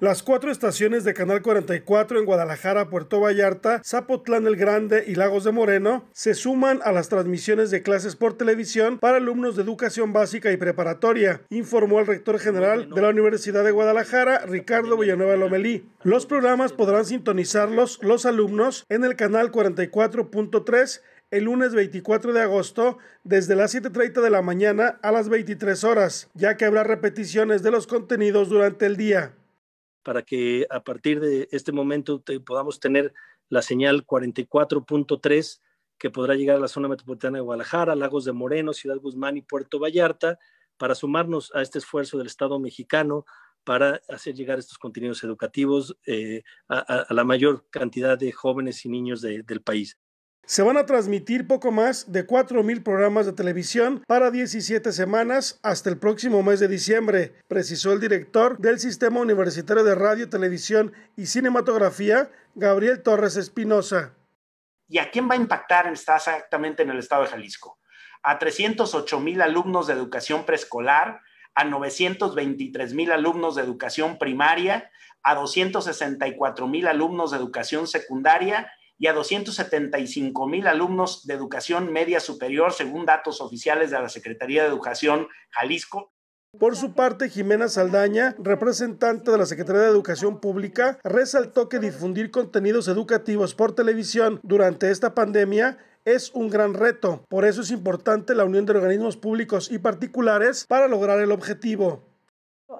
Las cuatro estaciones de Canal 44 en Guadalajara, Puerto Vallarta, Zapotlán el Grande y Lagos de Moreno se suman a las transmisiones de clases por televisión para alumnos de educación básica y preparatoria, informó el rector general de la Universidad de Guadalajara, Ricardo Villanueva Lomelí. Los programas podrán sintonizarlos los alumnos en el canal 44.3 el lunes 24 de agosto desde las 7.30 de la mañana a las 23 horas, ya que habrá repeticiones de los contenidos durante el día para que a partir de este momento podamos tener la señal 44.3 que podrá llegar a la zona metropolitana de Guadalajara, Lagos de Moreno, Ciudad Guzmán y Puerto Vallarta, para sumarnos a este esfuerzo del Estado mexicano para hacer llegar estos contenidos educativos eh, a, la mayor cantidad de jóvenes y niños del país. Se van a transmitir poco más de 4.000 programas de televisión para 17 semanas hasta el próximo mes de diciembre, precisó el director del Sistema Universitario de Radio, Televisión y Cinematografía, Gabriel Torres Espinosa. ¿Y a quién va a impactar exactamente en el estado de Jalisco? A 308 mil alumnos de educación preescolar, a 923 mil alumnos de educación primaria, a 264 mil alumnos de educación secundaria y a 275 mil alumnos de educación media superior, según datos oficiales de la Secretaría de Educación Jalisco. Por su parte, Jimena Saldaña, representante de la Secretaría de Educación Pública, resaltó que difundir contenidos educativos por televisión durante esta pandemia es un gran reto. Por eso es importante la unión de organismos públicos y particulares para lograr el objetivo.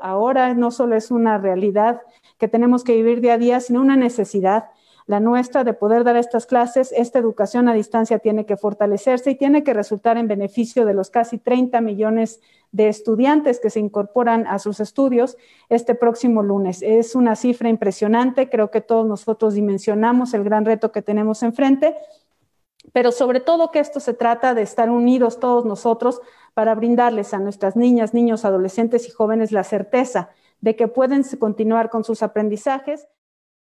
Ahora no solo es una realidad que tenemos que vivir día a día, sino una necesidad la nuestra de poder dar estas clases, esta educación a distancia tiene que fortalecerse y tiene que resultar en beneficio de los casi 30 millones de estudiantes que se incorporan a sus estudios este próximo lunes. Es una cifra impresionante, creo que todos nosotros dimensionamos el gran reto que tenemos enfrente, pero sobre todo que esto se trata de estar unidos todos nosotros para brindarles a nuestras niñas, niños, adolescentes y jóvenes la certeza de que pueden continuar con sus aprendizajes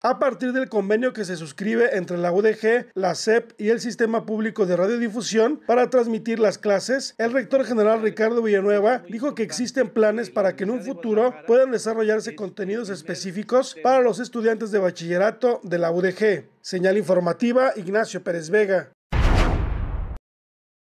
a partir del convenio que se suscribe entre la UDG, la SEP y el Sistema Público de Radiodifusión para transmitir las clases, el rector general Ricardo Villanueva dijo que existen planes para que en un futuro puedan desarrollarse contenidos específicos para los estudiantes de bachillerato de la UDG. Señal informativa, Ignacio Pérez Vega.